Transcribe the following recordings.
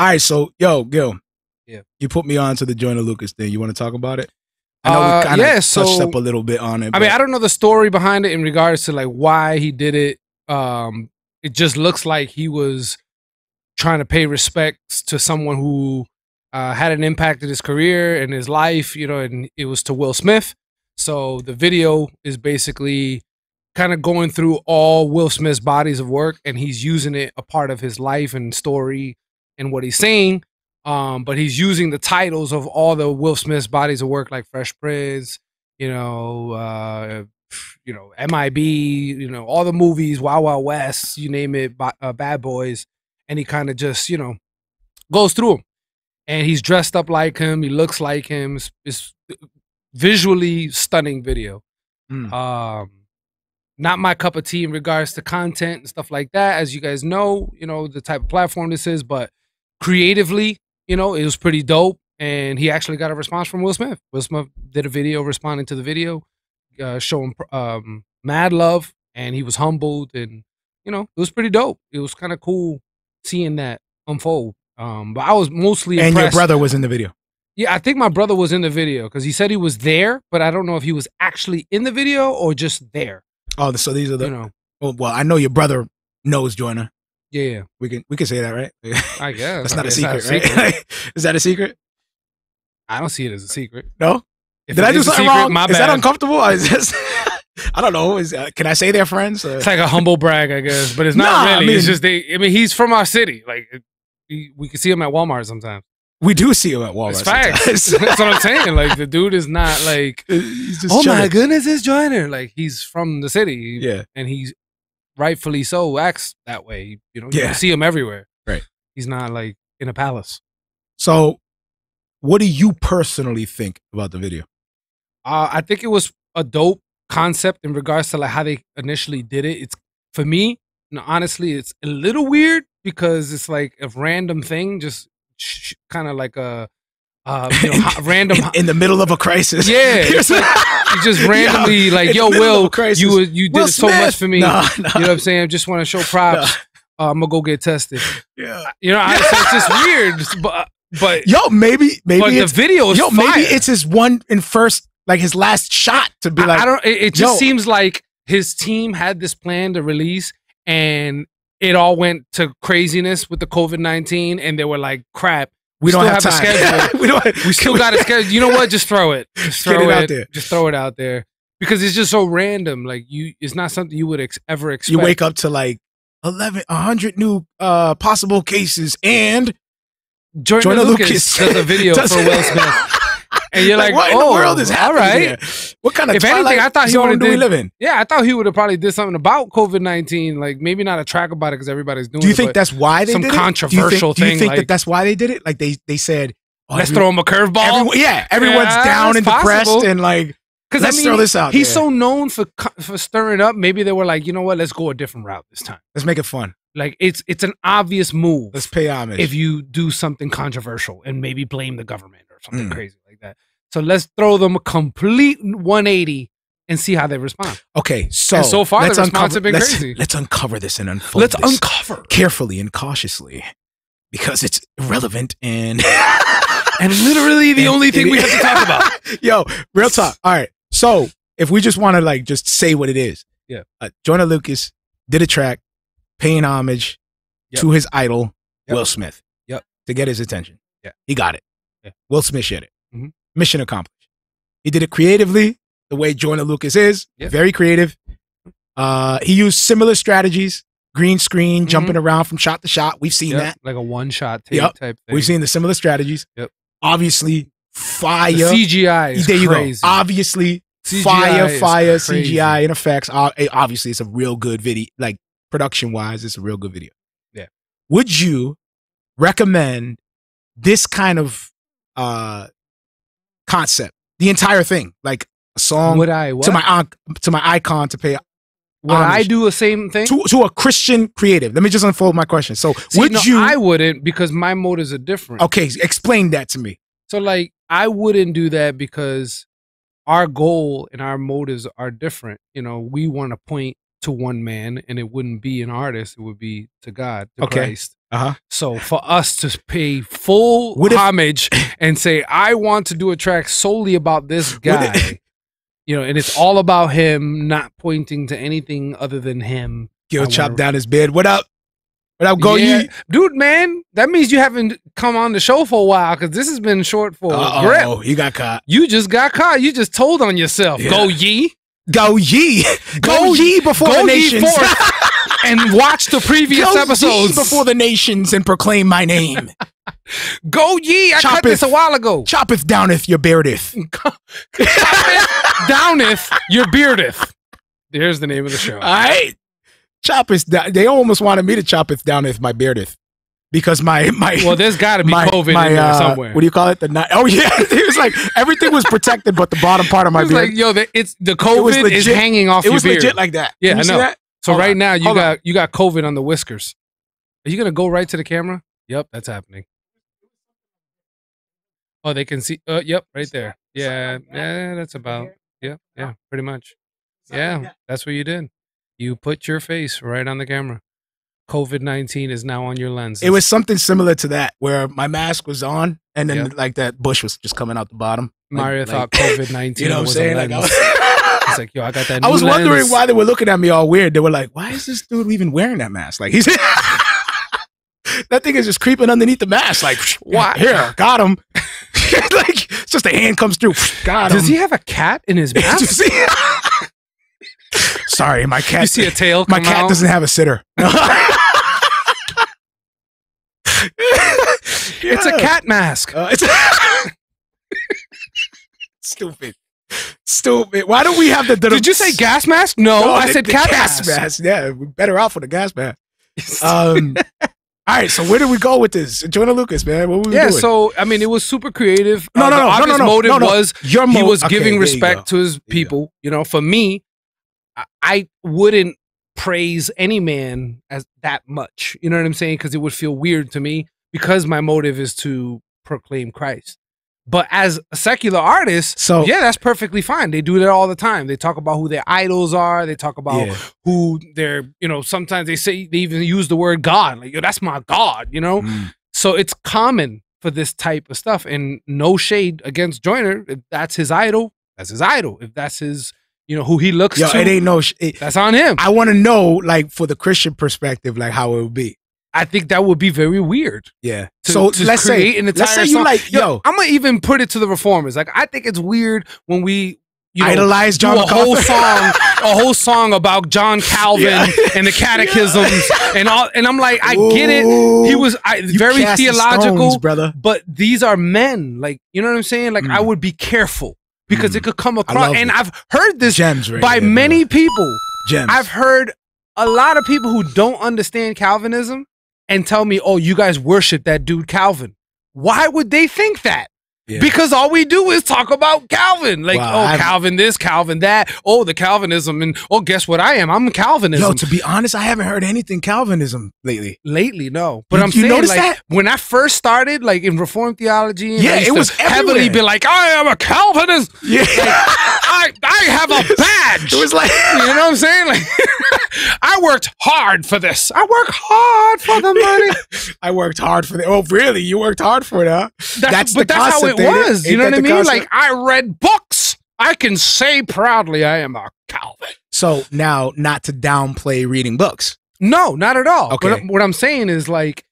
All right, so yo, Gil. Yeah. You put me on to the Joyner Lucas thing. You want to talk about it? I know Uh, we kind of yeah, touched so- up a little bit on it. I mean, I don't know the story behind it in regards to like why he did it. Um, it just looks like he was trying to pay respects to someone who uh, had an impact in his career and his life, you know, and it was to Will Smith. So the video is basically kind of going through all Will Smith's bodies of work, and he's using it a part of his life and story and what he's saying. Um, but he's using the titles of all the Will Smith's bodies of work, like Fresh Prince, you know, uh, you know, MIB, you know, all the movies, Wild Wild West, you name it, uh, Bad Boys, and he kind of just, you know, goes through them. And he's dressed up like him. He looks like him. It's, it's visually stunning video. Mm. Um, not my cup of tea in regards to content and stuff like that. As you guys know, you know the type of platform this is, but creatively, you know, it was pretty dope. And he actually got a response from Will Smith. Will Smith did a video responding to the video, uh, showing um, mad love, and he was humbled, and you know, it was pretty dope. It was kind of cool seeing that unfold. Um, but I was mostly and your brother was in the video. yeah, I think my brother was in the video because he said he was there, but I don't know if he was actually in the video or just there. Oh, so these are the. You know, oh, well, I know your brother knows Joyner. Yeah, yeah. We can we can say that, right? I guess That's I not mean, a it's secret, right? Is that a secret? I don't see it as a secret. No. If Did I do something secret, wrong? My bad. Is that uncomfortable? Is this, I don't know. Is uh, can I say they're friends? It's like a humble brag, I guess, but it's not Nah, I really. it's mean- just they. I mean, he's from our city. Like we, we can see him at Walmart sometimes. we do see him at Walmart. It's facts. That's what I'm saying. Like the dude is not like, He's just oh my goodness, it's Joyner. Like he's from the city. Yeah. and he's rightfully so acts that way. You know, you Yeah. see him everywhere. Right. He's not like in a palace. So, what do you personally think about the video? Uh, I think it was a dope concept in regards to like how they initially did it. It's for me, honestly, it's a little weird because it's like a random thing, just sh- kind of like a uh, you know, random. in, in the middle of a crisis. Yeah, it's like- just randomly Yo, like, yo, middle of a Will, you you did Will so much for me. Nah, nah. You know what I'm saying? Just want to show props. Uh, I'm gonna go get tested. yeah. You know, I, so it's just weird, but but Yo, maybe maybe but the video is yo maybe it's his one and first like his last shot to be I- like I don't. It, it just yo. seems like his team had this plan to release, and it all went to craziness with the COVID nineteen, and they were like, "Crap, we don't have, have time. schedule. we don't. we still got it schedule. You know what? Just throw it. Just Get throw it it, out there. Just throw it out there because it's just so random. Like you, it's not something you would ex- ever expect. You wake up to like 11, 100 new uh possible cases and Jordan, Jordan Lucas, Lucas does a video does- for Will Smith, and you're like, what in "Oh, the world is all happening right." here? What kind of If anything, I thought he would've do we live in? Yeah, I thought he would have probably did something about COVID nineteen. Like maybe not a track about it because everybody's doing. Do you it, think that's why they some did it? Do you think- controversial Do you think like- that that's why they did it? Like they they said, oh, let's throw him a curveball? everyone- yeah, everyone's Yeah, down and depressed and like Because let's I mean, throw this out. he's there. so known for for stirring up. Maybe they were like, you know what? Let's go a different route this time. let's make it fun. Like it's it's an obvious move Let's pay homage. if you do something controversial and maybe blame the government something Mm. crazy like that. So let's throw them a complete 180 and see how they respond. okay, so And so far, the let's response uncover, let's, crazy. Let's uncover this and unfold. let's uncover. carefully and cautiously because it's irrelevant and And literally the And only thing we have to talk about. Yo, real talk. All right. So if we just want to like just say what it is, Yeah. Uh, Joyner Lucas did a track paying homage Yep. to his idol Yep. Will Smith. Yep. To get his attention. Yeah. He got it. Yeah. Will Smith shared it. Mhm. Mission accomplished. He did it creatively, the way Joyner Lucas is. Yep. Very creative. Uh, he used similar strategies, green screen, Mhm. jumping around from shot to shot. We've seen Yep, that. like a one shot Yep. type thing. We've seen the similar strategies. Yep. Obviously, fire. the CGI is there you crazy. go. Obviously, CGI fire, fire, crazy. CGI and effects. Eh, Obviously, it's a real good video. Like production wise, it's a real good video. Yeah. Would you recommend this kind of uh concept, the entire thing, like a song Would I what? to my to my icon to pay Would I do the same thing? to to a Christian creative? Let me just unfold my question. So, See, would no, you? I wouldn't because my motives are different. okay, explain that to me. So like I wouldn't do that because our goal and our motives are different. You know, we want to point to one man and it wouldn't be an artist, it would be to God, to Okay. Christ. Uh-huh. So for us to pay full What if- homage and say, I want to do a track solely about this guy, if- you know, and it's all about him, not pointing to anything other than him. Gil I chop down his bed. What up? What up, go Yeah. ye? Dude, man, that means you haven't come on the show for a while because this has been short for a grip. Oh, you got caught. You just got caught. You just told on yourself. Yeah. Go ye Go ye. Go, Go- ye before go the nations. and watch the previous Go ye episodes. before the nations and proclaim my name. Go ye. I cut this a while ago. Choppeth downeth your beardeth. Downeth your beardeth. There's the name of the show. All right. Choppeth down. They almost wanted me to choppeth downeth my beardeth. Because my my well, there's got to be my, COVID my, uh, somewhere. What do you call it? The oh yeah, it was like everything was protected, but the bottom part of my it was beard. like, yo, the, it's the was COVID is hanging off it was beard. legit like that. Yeah, you I see know. So Hold right on. now you Hold got on. you got COVID on the whiskers. Are you gonna go right to the camera? Yep, that's happening. Oh, they can see. Uh, yep, right there. Yeah, yeah, that's about. Yeah, yeah, pretty much. Yeah, that's what you did. You put your face right on the camera. COVID nineteen is now on your lens. It was something similar to that, where my mask was on, and then Yep. like that bush was just coming out the bottom. Marrio like- thought COVID nineteen You know what I'm was saying? a Like, I lens. was, It's like, yo, I got that. I was new wondering why they were looking at me all weird. They were like, "Why is this dude even wearing that mask? Like he's that thing is just creeping underneath the mask. Like, Why? Here, got him. like it's just a hand comes through. Got him. Does he have a cat in his Did you mouth? see? Sorry, my cat. you see a tail? my cat out? doesn't have a sitter. It's a cat mask. Uh, it's stupid. Stupid. Why don't we have the? the Did you say gas mask? No, No, I the- said the cat gas mask. Yeah, we're better off with a gas mask. Um, all right, so where do we go with this? Joyner Lucas, man. What were we Yeah, doing? so I mean, it was super creative. No, Uh, no, the no, no, no, no, motive no, no. was your he was okay, giving respect to his you people. You know, for me, I- I wouldn't praise any man as that much. You know what I'm saying? Because it would feel weird to me because my motive is to proclaim Christ. But as a secular artist, So yeah, that's perfectly fine. They do that all the time. They talk about who their idols are. They talk about yeah. who they're, you know, sometimes they say they even use the word God. Like, yo, that's my God, you know? Mm. So it's common for this type of stuff. And no shade against Joyner. If that's his idol, that's his idol. If that's his, you know, who he looks Yo, to, it ain't no. Sh- it, that's on him. I, I want to know, like, for the Christian perspective, like how it would be. Think that would be very weird. Yeah. To, so to let's say, an entire let's say you song. like, yo, I'm gonna even put it to the reformers. Like, I think it's weird when we you know, idolize do John a whole song, a whole song about John Calvin Yeah. and the catechisms and all. And I'm like, I get it. He was I, very cast the theological, stones, brother. but these are men. Like, you know what I'm saying? Like, I Mm. would be careful because Mm. it could come across. And it. I've heard this Gems, right by there, many brother. people. gems. I've heard a lot of people who don't understand Calvinism and tell me, "Oh, you guys worship that dude Calvin." Why would they think that? Yeah. Because all we do is talk about Calvin, like oh I've- Calvin this, Calvin that, oh the Calvinism, and oh guess what I am? I'm Calvinism. Yo, to be honest, I haven't heard anything Calvinism lately. Lately, no, but You- I'm you saying like that? when I first started, like in Reformed theology, Yeah, it was heavily everywhere. be like, I am a Calvinist. Yeah. I I have a badge. it was like, You know what I'm saying? Like, I worked hard for this. I work hard for the money. I worked hard for that. Oh, really? You worked hard for that? That's, That's but the that's how it was. You know what I mean? concept? Like I read books. I can say proudly I am a Calvin. So now, not to downplay reading books. No, not at all. Okay. What, what I'm saying is like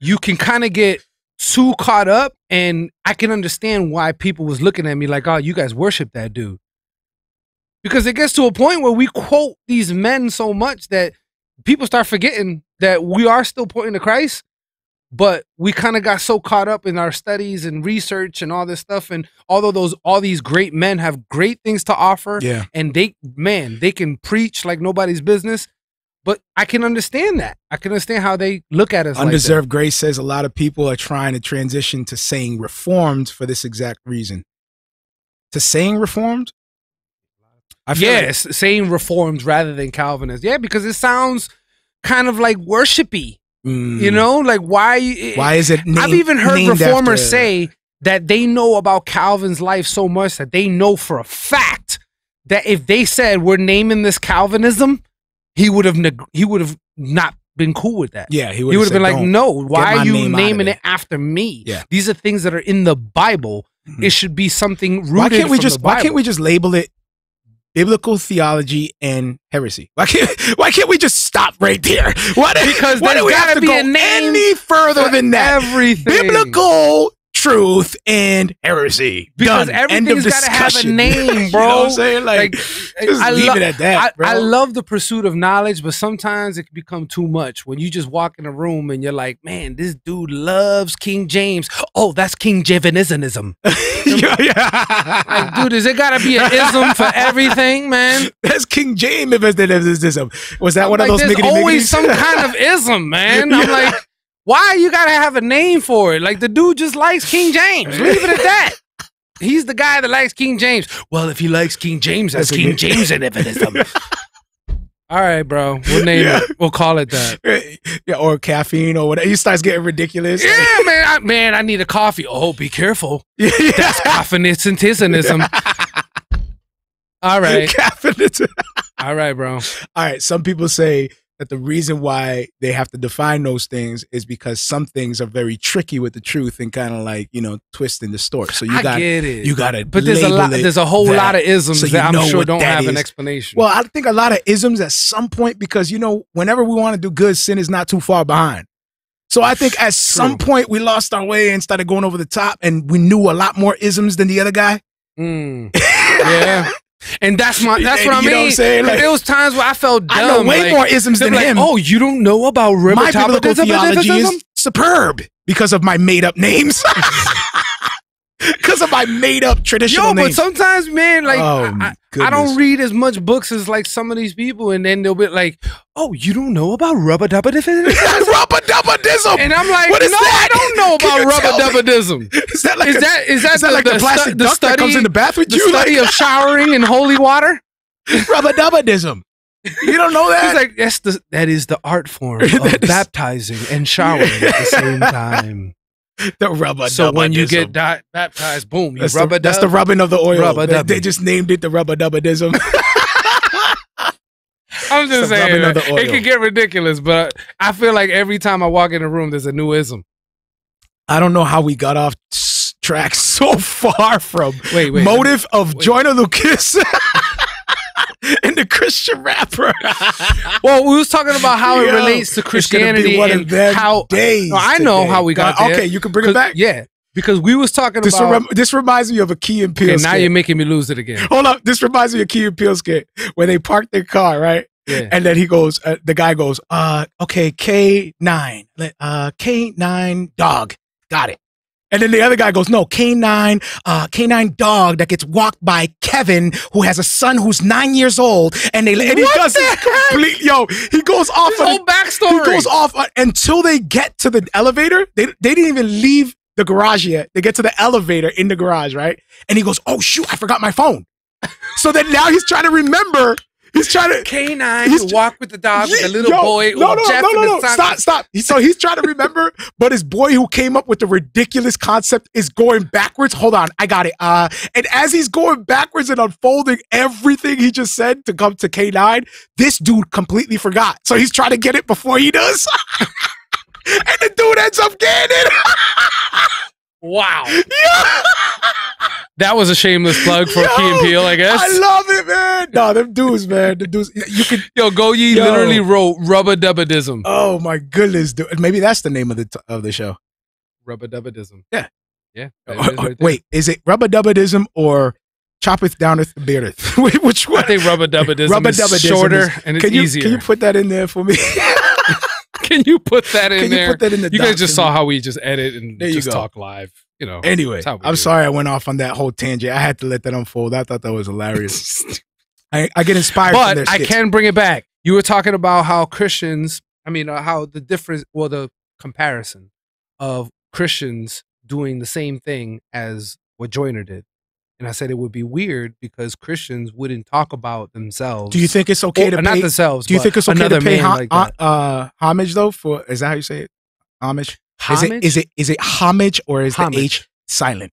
you can kind of get too caught up, and I can understand why people was looking at me like, "Oh, you guys worship that dude," because it gets to a point where we quote these men so much that people start forgetting that we are still pointing to Christ. But we kind of got so caught up in our studies and research and all this stuff. And although those all these great men have great things to offer, Yeah. and they man they can preach like nobody's business but i can understand that i can understand how they look at us like that. Undeserved grace says a lot of people are trying to transition to saying reformed for this exact reason. To saying reformed? I feel like- yes saying reformed rather than calvinist yeah because it sounds kind of like worshipy Mm. you know like why why is it? i've even heard named reformers after- say that they know about calvin's life so much that they know for a fact that if they said we're naming this calvinism he would have neg- he would have not been cool with that. Yeah, he He would would have been like, no, why are you name naming it." it after me? Yeah. These are things that are in the Bible. Mhm. It should be something rooted Why can't we just why can't we just label it biblical theology and heresy? Why can't why can't we just stop right there? Why do, Because why do we have be go any further than that? everything. Biblical truth and heresy. Because Done. Everything's gotta have a name, you bro. know what I'm saying? Like, Like, I leave lo- it at that, I. I love the pursuit of knowledge, but sometimes it can become too much when you just walk in a room and you're like, man, this dude loves King James. Oh, that's King Javanism. yeah. Like, dude, is it gotta be an ism for everything, man? That's King James. If it's this, was that one like, of those there's always some kind of ism, man. I'm Yeah. like, why you gotta have a name for it? Like the dude just likes King James. Leave it at that. He's the guy that likes King James. Well, if he likes King James, that's King James and All right, bro. We'll name Yeah. it. We'll call it that. yeah, or caffeine or whatever. He starts getting ridiculous. Yeah, man. I, man, I need a coffee. Oh, be careful. yeah. That's caffeinationism. All right. Caffeine. All right, bro. All right. Some people say that the reason why they have to define those things is because some things are very tricky with the truth and kind of like you know twist and distort. So you got get it. you gotta But there's a lot. There's a whole that, lot of isms so that I'm sure don't have an explanation. Well, I think a lot of isms at some point because you know whenever we want to do good, sin is not too far behind. So I think at some point we lost our way and started going over the top, and we knew a lot more isms than the other guy. Mm. yeah. And that's my that's what I You mean. know what I'm saying? Like- there was times where I felt dumb. I know way like, more isms than like, him. Oh, you don't know about my biblical theology is superb because of my made up names. Because of my made up traditional Yo, but sometimes, man, like Oh, I, I, I don't read as much books as like some of these people, and then they'll be like, "Oh, you don't know about rubber dubber Rubber dubber dism. And I'm like, What is no, that? I don't know about rubber dubber. Is that like Is a, that is that, is that the, like the, stu- plastic the duck study that comes in the bath with the you? study Like, of showering in holy water? rubber dubber dism. You don't know He's that? like, that's the that is the art form of baptizing and showering at the same time. the rubber so when you get di- baptized, boom, you that's, rubber the, that's the rubbing of the oil. Rubber they, they just named it the rubber dubberdism. I'm just the saying, rubbing of man, the it can get ridiculous, but I feel like every time I walk in a room, there's a new ism. I don't know how we got off track so far from Wait, wait. motive of wait. Joyner Lucas and the Christian rapper. Well, we was talking about how it relates to Christianity and how days I know today. how we got Uh, there. Okay, you can bring it back. Yeah, because we was talking This, about. rem- this reminds me of a Key and Peele okay, now you're making me lose it again. Hold up. This reminds me of Key and Peele skit where they park their car, right? Yeah. And then he goes, uh, the guy goes, uh, okay, K9, uh, K9 dog. Got it. And then the other guy goes, no, K9, uh, K9 dog that gets walked by Kevin, who has a son who's nine years old. And they, and he does this complete, yo, he goes off His on whole backstory. he goes off uh, until they get to the elevator. They, they didn't even leave the garage yet. They get to the elevator in the garage, right? And he goes, oh shoot, I forgot my phone. so then now he's trying to remember. He's trying to, K9 He's- to walk with the dog with the little Yo, boy. No, or no, Jeff no, no, no. Stop, stop. So he's trying to remember, but his boy who came up with the ridiculous concept is going backwards. Hold on, I got it. Uh, and as he's going backwards and unfolding everything he just said to come to K9, this dude completely forgot. So he's trying to get it before he does. and the dude ends up getting it. Wow. yeah. That was a shameless plug for Yo, Key and Peele, I guess. I love it, man. Nah, them dudes, man. The dudes, you could. Yo, Go Ye Yo. literally wrote rubber dubberdism. Oh my goodness, dude. Maybe that's the name of the t- of the show. rubber dubberdism. Yeah. Yeah. That is uh, right wait, is it rubber dubberdism or choppeth downeth beardeth? Wait, Which I one? think rubber dubberdism Rubber is dubberdism shorter is- and it's Can you easier. can you put that in there for me? Can you put that in can there? you put that in the? You guys just saw how we just edit and There you just go. talk live. You know. Anyway, That's how we I'm do. sorry I went off on that whole tangent. I had to let that unfold. I thought that was hilarious. I, I get inspired but I can bring it back. You were talking about how Christians, I mean, uh, how the difference, well, the comparison of Christians doing the same thing as what Joyner did. And I said it would be weird because Christians wouldn't talk about themselves. Do you think it's okay or, to not themselves? Do you think it's okay to pay man ho- like uh, homage though? For is that how you say it? Homage. Is it, is it homage or is Homage. the H silent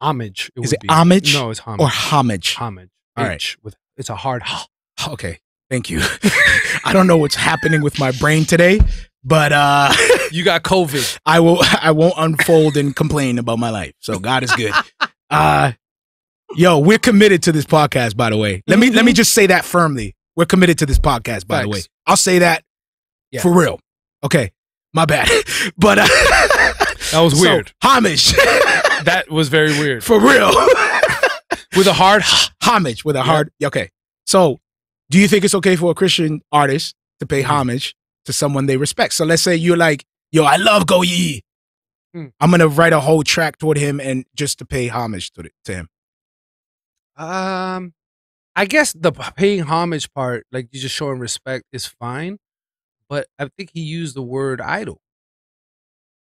homage? is it be. homage No, it's homage. or homage? homage. All right. H with it's a hard. H. Okay, thank you. I don't know what's happening with my brain today, but uh You got COVID. I will I won't unfold and complain about my life. So God is good. Uh yo, we're committed to this podcast, by the way. Let me let me just say that firmly. We're committed to this podcast, by the way. I'll say that Yeah. for real. Okay. My bad. but uh That was so, weird. homage. that was very weird. for real. With a hard homage with a Yeah. hard okay. So do you think it's okay for a Christian artist to pay Mhm. homage to someone they respect? So let's say you're like, yo, I love Go Yee. Hmm. I'm gonna write a whole track toward him and just to pay homage to, the, to him. Um, I guess the paying homage part, like you just showing respect, is fine. But I think he used the word idol.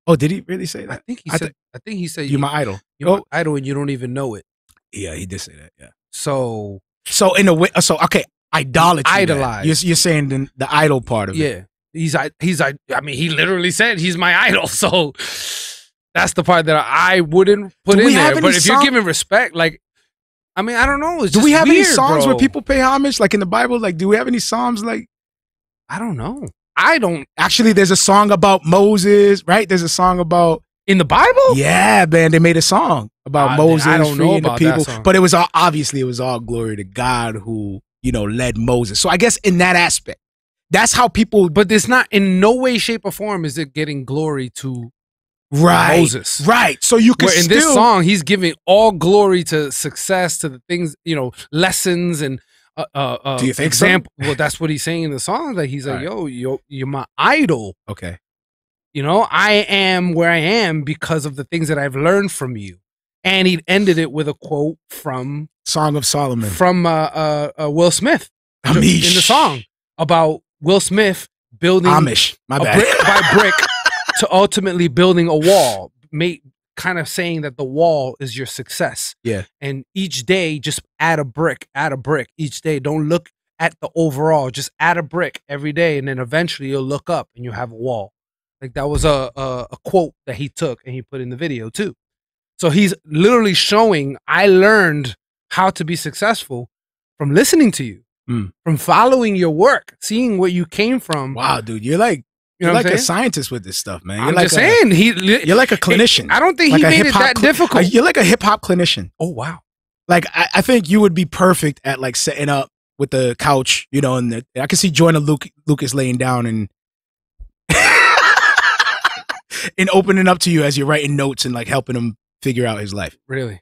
Oh, did he really say that? I think he I said. I think he said You're my idol. you're oh. my idol, and you don't even know it. Yeah, he did say that. Yeah. So So in a way, so okay, idolatry. Idolize. You're, you're saying the, the idol part of it. yeah, he's I he's I. I mean, he literally said he's my idol. So that's the part that I wouldn't put Do in there. But if you're giving respect, like, I mean, I don't know. It's Do we have any weird, songs where people pay homage, like in the Bible? Like, do we have any psalms like? I don't know. I don't Actually, there's a song about Moses, right? There's a song about in the Bible. Yeah, man, they made a song about I- Moses I don't know freeing the about that people, but it was all obviously it was all glory to God who you know led Moses. So I guess in that aspect, that's how people But it's not in no way, shape, or form is it getting glory to right, Moses. right. So you can Where in still this song, he's giving all glory to success, to the things, you know, lessons and uh, uh, uh Do you think so? example. Well, that's what he's saying in the song. that he's like, Right. yo, yo, you're my idol. okay, You know, I am where I am because of the things that I've learned from you. And he ended it with a quote from Song of Solomon, from uh, uh, uh, Will Smith Amish. in the song about Will Smith building Amish. My bad. brick by brick to ultimately building a wall, make kind of saying that the wall is your success. Yeah. And each day, just add a brick, add a brick each day. Don't look at the overall. Just add a brick every day, and then eventually you'll look up and you have a wall. Like that was a, a a quote that he took and he put in the video too. So he's literally showing I learned how to be successful from listening to you, Mm. from following your work, seeing where you came from. wow, dude, you're like You you're like I'm a scientist with this stuff, man. You're I'm like just a, saying he. You're like a clinician. I don't think like he made it that difficult. uh, You're like a hip hop clinician. oh wow! Like I, I think you would be perfect at like setting up with the couch, you know, and the, I can see Joyner Luke, Lucas laying down and and opening up to you as you're writing notes and like helping him figure out his life. Really?